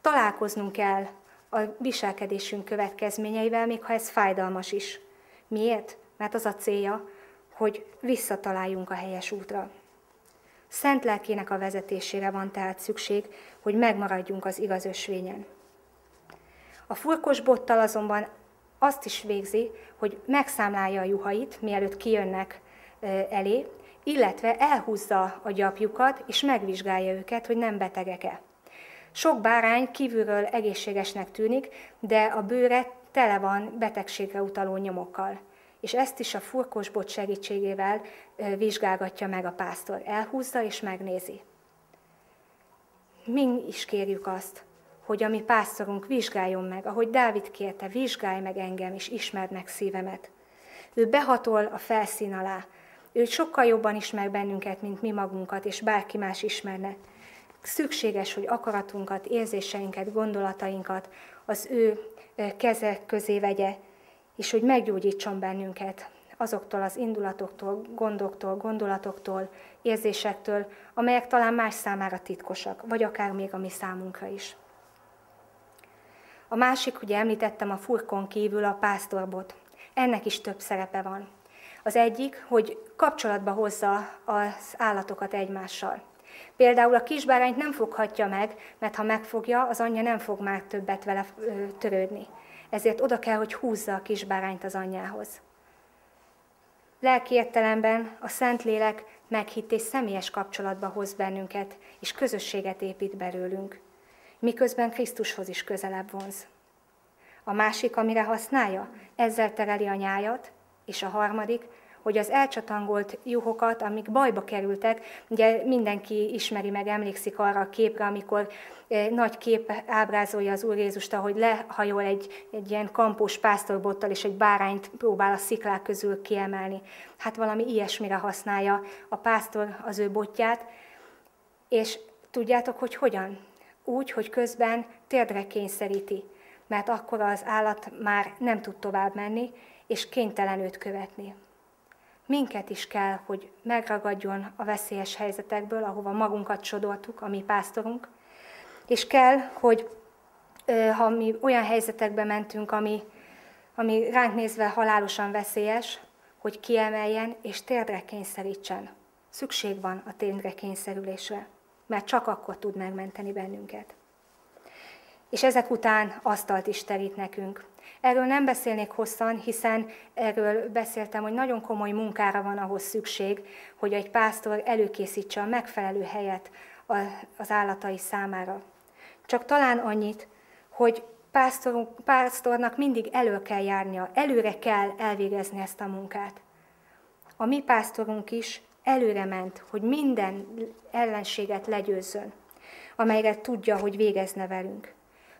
Találkoznunk kell a viselkedésünk következményeivel, még ha ez fájdalmas is. Miért? Mert az a célja, hogy visszataláljunk a helyes útra. Szent lelkének a vezetésére van tehát szükség, hogy megmaradjunk az igaz ösvényen. A furkos bottal azonban azt is végzi, hogy megszámlálja a juhait, mielőtt kijönnek elé, illetve elhúzza a gyapjukat, és megvizsgálja őket, hogy nem betegek-e. Sok bárány kívülről egészségesnek tűnik, de a bőre tele van betegségre utaló nyomokkal és ezt is a furkos bot segítségével vizsgálgatja meg a pásztor. Elhúzza és megnézi. Mi is kérjük azt, hogy a mi pásztorunk vizsgáljon meg, ahogy Dávid kérte, vizsgálj meg engem, és ismerd meg szívemet. Ő behatol a felszín alá. Ő sokkal jobban ismer bennünket, mint mi magunkat, és bárki más ismerne. Szükséges, hogy akaratunkat, érzéseinket, gondolatainkat az ő kezek közé vegye, és hogy meggyógyítson bennünket azoktól az indulatoktól, gondoktól, gondolatoktól, érzésektől, amelyek talán más számára titkosak, vagy akár még a mi számunkra is. A másik, ugye említettem a furkon kívül a pásztorbot. Ennek is több szerepe van. Az egyik, hogy kapcsolatba hozza az állatokat egymással. Például a kisbárányt nem foghatja meg, mert ha megfogja, az anyja nem fog már többet vele törődni. Ezért oda kell, hogy húzza a kisbárányt az anyjához. Lelki értelemben a Szentlélek meghitt és személyes kapcsolatba hoz bennünket, és közösséget épít belőlünk, miközben Krisztushoz is közelebb vonz. A másik, amire használja, ezzel tereli a nyájat, és a harmadik, hogy az elcsatangolt juhokat, amik bajba kerültek, ugye mindenki ismeri meg, emlékszik arra a képre, amikor e, nagy kép ábrázolja az Úr Jézust, ahogy lehajol egy, egy ilyen kampós pásztorbottal, és egy bárányt próbál a sziklák közül kiemelni. Hát valami ilyesmire használja a pásztor az ő botját, és tudjátok, hogy hogyan? Úgy, hogy közben térdre kényszeríti, mert akkor az állat már nem tud tovább menni, és kénytelen őt követni minket is kell, hogy megragadjon a veszélyes helyzetekből, ahova magunkat sodortuk, a mi pásztorunk, és kell, hogy ha mi olyan helyzetekbe mentünk, ami, ami ránk nézve halálosan veszélyes, hogy kiemeljen és térdre kényszerítsen. Szükség van a térdre kényszerülésre, mert csak akkor tud megmenteni bennünket. És ezek után asztalt is terít nekünk. Erről nem beszélnék hosszan, hiszen erről beszéltem, hogy nagyon komoly munkára van ahhoz szükség, hogy egy pásztor előkészítse a megfelelő helyet az állatai számára. Csak talán annyit, hogy pásztornak mindig elő kell járnia, előre kell elvégezni ezt a munkát. A mi pásztorunk is előre ment, hogy minden ellenséget legyőzzön, amelyre tudja, hogy végezne velünk.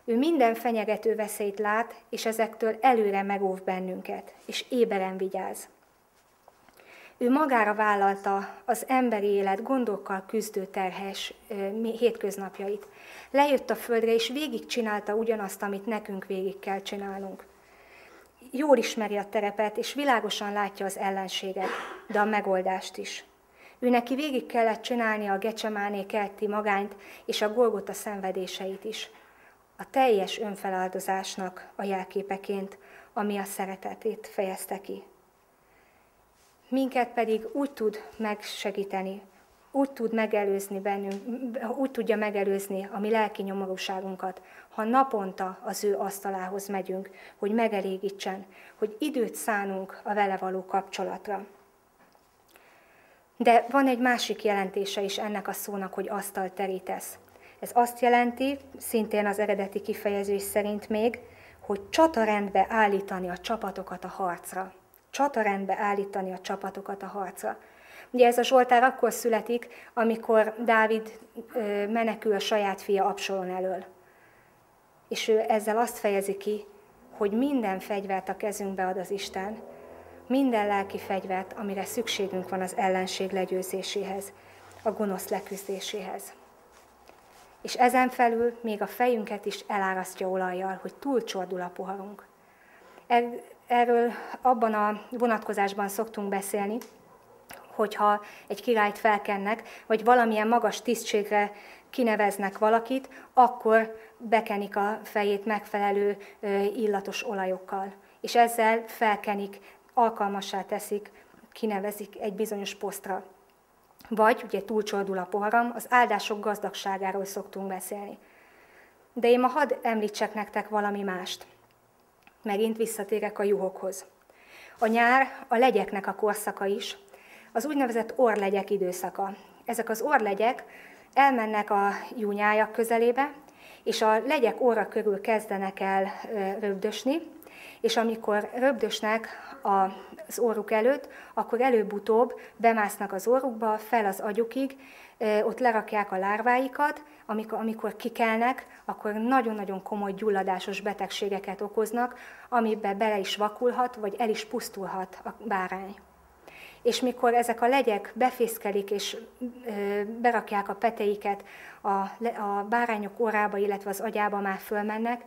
Ő minden fenyegető veszélyt lát, és ezektől előre megóv bennünket, és éberen vigyáz. Ő magára vállalta az emberi élet gondokkal küzdő terhes hétköznapjait. Lejött a földre, és végigcsinálta ugyanazt, amit nekünk végig kell csinálnunk. Jól ismeri a terepet, és világosan látja az ellenséget, de a megoldást is. Ő neki végig kellett csinálni a gecsemáné kerti magányt és a Golgota szenvedéseit is a teljes önfeláldozásnak a jelképeként, ami a szeretetét fejezte ki. Minket pedig úgy tud megsegíteni, úgy tud megelőzni bennünk, úgy tudja megelőzni a mi lelki nyomorúságunkat, ha naponta az ő asztalához megyünk, hogy megelégítsen, hogy időt szánunk a vele való kapcsolatra. De van egy másik jelentése is ennek a szónak, hogy asztal terítesz. Ez azt jelenti, szintén az eredeti kifejezés szerint még, hogy csatarendbe állítani a csapatokat a harcra. Csatarendbe állítani a csapatokat a harcra. Ugye ez a Zsoltár akkor születik, amikor Dávid menekül a saját fia Absalon elől. És ő ezzel azt fejezi ki, hogy minden fegyvert a kezünkbe ad az Isten, minden lelki fegyvert, amire szükségünk van az ellenség legyőzéséhez, a gonosz leküzdéséhez és ezen felül még a fejünket is elárasztja olajjal, hogy túlcsordul a poharunk. Er-, erről abban a vonatkozásban szoktunk beszélni, hogyha egy királyt felkennek, vagy valamilyen magas tisztségre kineveznek valakit, akkor bekenik a fejét megfelelő illatos olajokkal. És ezzel felkenik, alkalmassá teszik, kinevezik egy bizonyos posztra. Vagy, ugye túlcsordul a poharam, az áldások gazdagságáról szoktunk beszélni. De én ma hadd említsek nektek valami mást. Megint visszatérek a juhokhoz. A nyár a legyeknek a korszaka is, az úgynevezett orlegyek időszaka. Ezek az orlegyek elmennek a júnyájak közelébe, és a legyek óra körül kezdenek el röbdösni, és amikor röbdösnek az orruk előtt, akkor előbb-utóbb bemásznak az orrukba, fel az agyukig, ott lerakják a lárváikat, amikor, amikor kikelnek, akkor nagyon-nagyon komoly gyulladásos betegségeket okoznak, amiben bele is vakulhat, vagy el is pusztulhat a bárány. És mikor ezek a legyek befészkelik és berakják a peteiket a, a bárányok órába, illetve az agyába már fölmennek,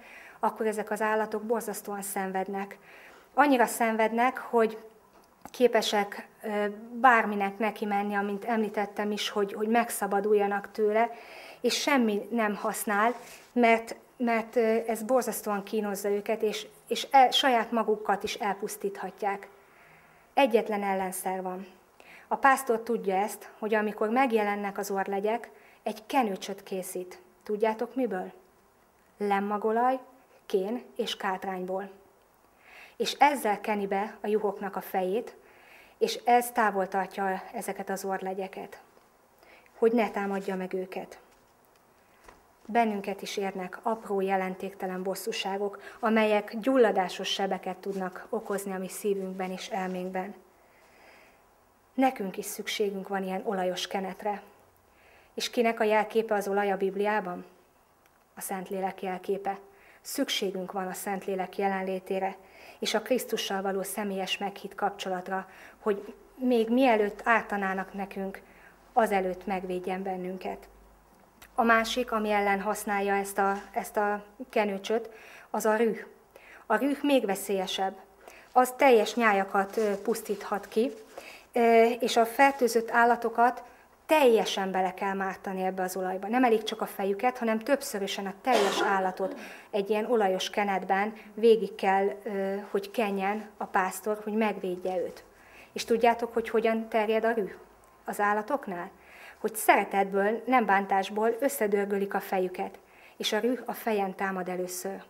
akkor ezek az állatok borzasztóan szenvednek. Annyira szenvednek, hogy képesek bárminek neki menni, amint említettem is, hogy, hogy megszabaduljanak tőle, és semmi nem használ, mert, mert ez borzasztóan kínozza őket, és, és el, saját magukat is elpusztíthatják. Egyetlen ellenszer van. A pásztor tudja ezt, hogy amikor megjelennek az orlegyek, egy kenőcsöt készít. Tudjátok miből? Lemmagolaj, kén és kátrányból. És ezzel keni be a juhoknak a fejét, és ez távol tartja ezeket az orlegyeket, hogy ne támadja meg őket. Bennünket is érnek apró, jelentéktelen bosszúságok, amelyek gyulladásos sebeket tudnak okozni a mi szívünkben és elménkben. Nekünk is szükségünk van ilyen olajos kenetre. És kinek a jelképe az olaj a Bibliában? A Szentlélek jelképe. Szükségünk van a Szentlélek jelenlétére, és a Krisztussal való személyes meghitt kapcsolatra, hogy még mielőtt ártanának nekünk, azelőtt megvédjen bennünket. A másik, ami ellen használja ezt a, ezt a kenőcsöt, az a rűh. A rűh még veszélyesebb. Az teljes nyájakat pusztíthat ki, és a fertőzött állatokat teljesen bele kell mártani ebbe az olajba. Nem elég csak a fejüket, hanem többszörösen a teljes állatot egy ilyen olajos kenetben végig kell, hogy kenjen a pásztor, hogy megvédje őt. És tudjátok, hogy hogyan terjed a rű az állatoknál? Hogy szeretetből, nem bántásból összedörgölik a fejüket, és a rű a fejen támad először.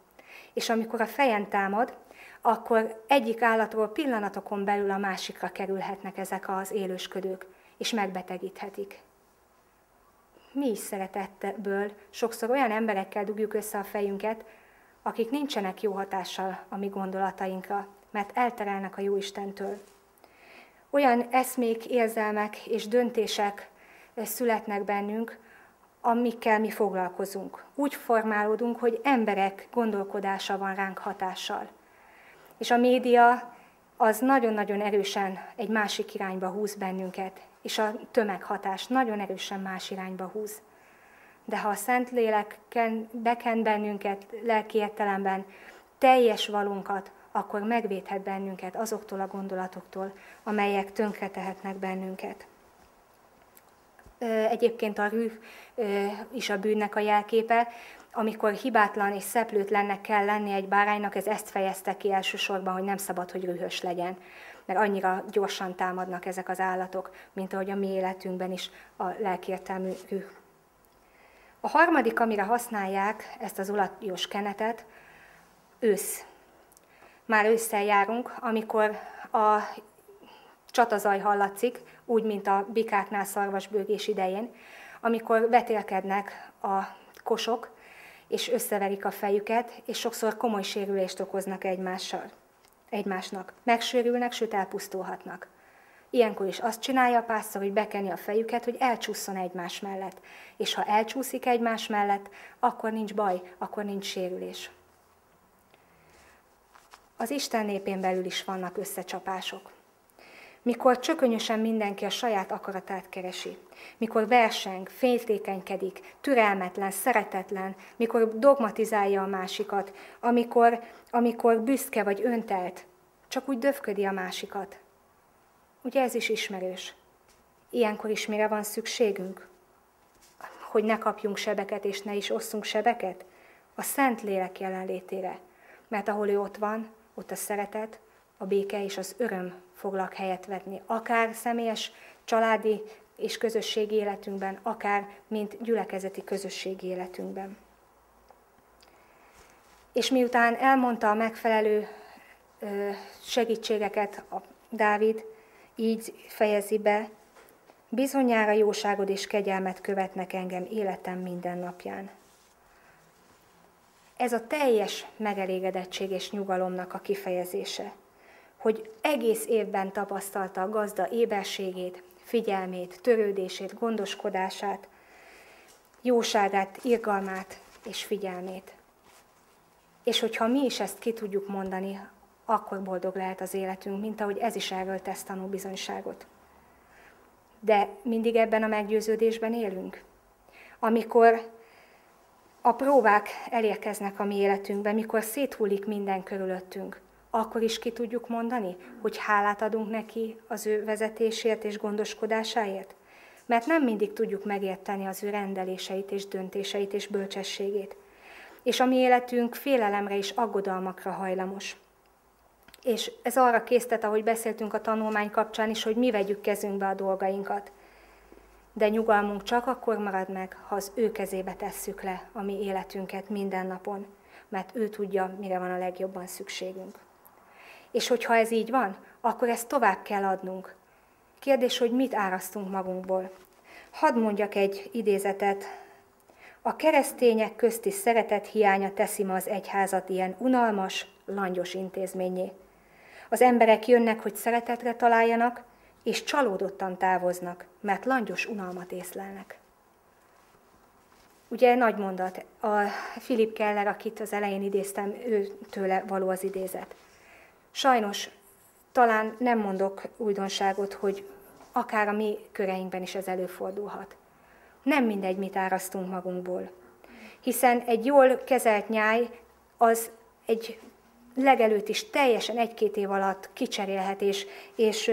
És amikor a fejen támad, akkor egyik állatról pillanatokon belül a másikra kerülhetnek ezek az élősködők, és megbetegíthetik. Mi is szeretetből sokszor olyan emberekkel dugjuk össze a fejünket, akik nincsenek jó hatással a mi gondolatainkra, mert elterelnek a jó Istentől. Olyan eszmék, érzelmek és döntések születnek bennünk, amikkel mi foglalkozunk. Úgy formálódunk, hogy emberek gondolkodása van ránk hatással. És a média az nagyon-nagyon erősen egy másik irányba húz bennünket, és a tömeghatás nagyon erősen más irányba húz. De ha a Szentlélek beken bennünket lelki értelemben, teljes valunkat, akkor megvédhet bennünket azoktól a gondolatoktól, amelyek tönkretehetnek bennünket. Egyébként a rűh is a bűnnek a jelképe, amikor hibátlan és szeplőtlennek kell lenni egy báránynak, ez ezt fejezte ki elsősorban, hogy nem szabad, hogy rühös legyen, mert annyira gyorsan támadnak ezek az állatok, mint ahogy a mi életünkben is a lelkiértelmű rüh. A harmadik, amire használják ezt az olajos kenetet, ősz. Már ősszel járunk, amikor a csatazaj hallatszik, úgy, mint a bikáknál szarvasbőgés idején, amikor vetélkednek a kosok, és összeverik a fejüket, és sokszor komoly sérülést okoznak egymással, egymásnak. Megsérülnek, sőt elpusztulhatnak. Ilyenkor is azt csinálja a pásztor, hogy bekeni a fejüket, hogy elcsúszson egymás mellett. És ha elcsúszik egymás mellett, akkor nincs baj, akkor nincs sérülés. Az Isten népén belül is vannak összecsapások mikor csökönyösen mindenki a saját akaratát keresi, mikor verseng, féltékenykedik, türelmetlen, szeretetlen, mikor dogmatizálja a másikat, amikor, amikor büszke vagy öntelt, csak úgy döfködi a másikat. Ugye ez is ismerős. Ilyenkor is mire van szükségünk? Hogy ne kapjunk sebeket, és ne is osszunk sebeket? A Szent Lélek jelenlétére. Mert ahol ő ott van, ott a szeretet, a béke és az öröm foglak helyet vetni, akár személyes, családi és közösségi életünkben, akár mint gyülekezeti közösségi életünkben. És miután elmondta a megfelelő segítségeket a Dávid, így fejezi be, bizonyára jóságod és kegyelmet követnek engem életem minden napján. Ez a teljes megelégedettség és nyugalomnak a kifejezése hogy egész évben tapasztalta a gazda éberségét, figyelmét, törődését, gondoskodását, jóságát, irgalmát és figyelmét. És hogyha mi is ezt ki tudjuk mondani, akkor boldog lehet az életünk, mint ahogy ez is erről tesz tanúbizonyságot. De mindig ebben a meggyőződésben élünk. Amikor a próbák elérkeznek a mi életünkben, mikor széthullik minden körülöttünk, akkor is ki tudjuk mondani, hogy hálát adunk neki az ő vezetésért és gondoskodásáért? Mert nem mindig tudjuk megérteni az ő rendeléseit és döntéseit és bölcsességét. És a mi életünk félelemre és aggodalmakra hajlamos. és ez arra késztet, ahogy beszéltünk a tanulmány kapcsán is, hogy mi vegyük kezünkbe a dolgainkat. De nyugalmunk csak akkor marad meg, ha az ő kezébe tesszük le a mi életünket minden napon, mert ő tudja, mire van a legjobban szükségünk. És hogyha ez így van, akkor ezt tovább kell adnunk. Kérdés, hogy mit árasztunk magunkból. Hadd mondjak egy idézetet. A keresztények közti szeretet hiánya teszi ma az egyházat ilyen unalmas, langyos intézményé. Az emberek jönnek, hogy szeretetre találjanak, és csalódottan távoznak, mert langyos unalmat észlelnek. Ugye nagy mondat, a Philip Keller, akit az elején idéztem, ő tőle való az idézet. Sajnos talán nem mondok újdonságot, hogy akár a mi köreinkben is ez előfordulhat. Nem mindegy, mit árasztunk magunkból. Hiszen egy jól kezelt nyáj az egy legelőtt is teljesen egy-két év alatt kicserélhet és, és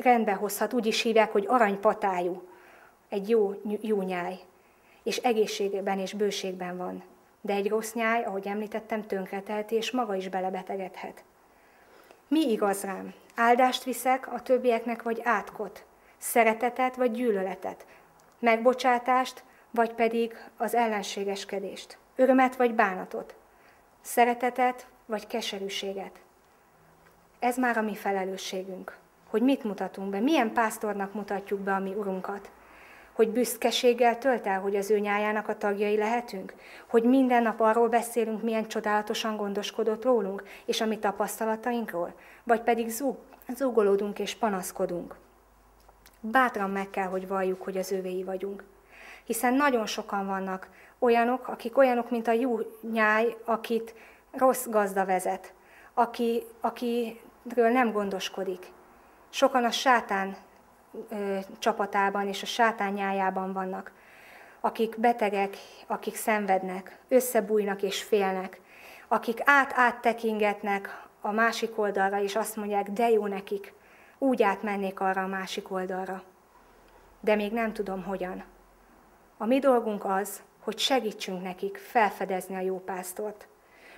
rendbe hozhat. Úgy is hívják, hogy aranypatájú. Egy jó, jó nyáj. És egészségben és bőségben van. De egy rossz nyáj, ahogy említettem, tönkreteheti, és maga is belebetegedhet. Mi igaz rám? Áldást viszek a többieknek, vagy átkot? Szeretetet, vagy gyűlöletet? Megbocsátást, vagy pedig az ellenségeskedést? Örömet, vagy bánatot? Szeretetet, vagy keserűséget? Ez már a mi felelősségünk, hogy mit mutatunk be, milyen pásztornak mutatjuk be a mi urunkat hogy büszkeséggel tölt el, hogy az ő nyájának a tagjai lehetünk? Hogy minden nap arról beszélünk, milyen csodálatosan gondoskodott rólunk, és a mi tapasztalatainkról? Vagy pedig zúg, zúgolódunk és panaszkodunk? Bátran meg kell, hogy valljuk, hogy az övéi vagyunk. Hiszen nagyon sokan vannak olyanok, akik olyanok, mint a jó nyáj, akit rossz gazda vezet, aki, akiről nem gondoskodik. Sokan a sátán ö, csapatában és a sátányájában vannak, akik betegek, akik szenvednek, összebújnak és félnek, akik át-áttekingetnek a másik oldalra, és azt mondják, de jó nekik, úgy átmennék arra a másik oldalra. De még nem tudom hogyan. A mi dolgunk az, hogy segítsünk nekik felfedezni a jó pásztort.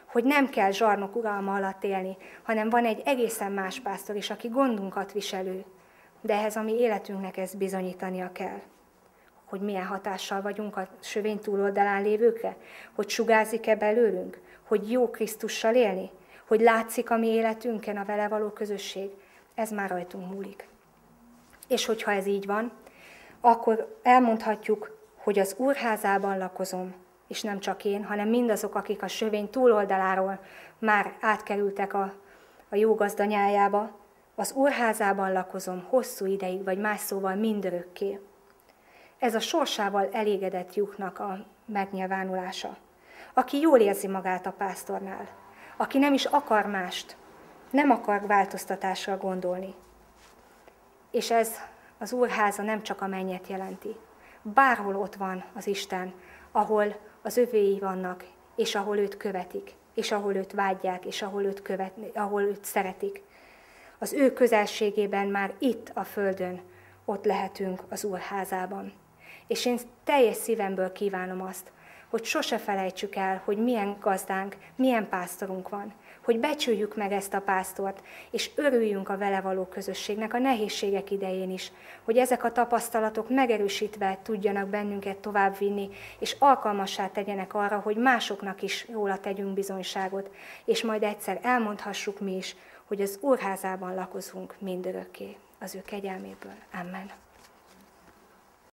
Hogy nem kell zsarnok uralma alatt élni, hanem van egy egészen más pásztor is, aki gondunkat viselő, de ehhez a mi életünknek ezt bizonyítania kell. Hogy milyen hatással vagyunk a sövény túloldalán lévőkre, hogy sugárzik-e belőlünk, hogy jó Krisztussal élni, hogy látszik a mi életünken a vele való közösség, ez már rajtunk múlik. És hogyha ez így van, akkor elmondhatjuk, hogy az úrházában lakozom, és nem csak én, hanem mindazok, akik a sövény túloldaláról már átkerültek a, a jó gazdanyájába, az úrházában lakozom hosszú ideig, vagy más szóval mindörökké. Ez a sorsával elégedett lyuknak a megnyilvánulása. Aki jól érzi magát a pásztornál, aki nem is akar mást, nem akar változtatásra gondolni. És ez az úrháza nem csak a mennyet jelenti. Bárhol ott van az Isten, ahol az övéi vannak, és ahol őt követik, és ahol őt vágyják, és ahol őt, követni, ahol őt szeretik az ő közelségében már itt a földön, ott lehetünk az Úr házában. És én teljes szívemből kívánom azt, hogy sose felejtsük el, hogy milyen gazdánk, milyen pásztorunk van, hogy becsüljük meg ezt a pásztort, és örüljünk a vele való közösségnek a nehézségek idején is, hogy ezek a tapasztalatok megerősítve tudjanak bennünket továbbvinni, és alkalmassá tegyenek arra, hogy másoknak is róla tegyünk bizonyságot, és majd egyszer elmondhassuk mi is, hogy az úrházában lakozunk mindörökké az ő kegyelméből. Amen.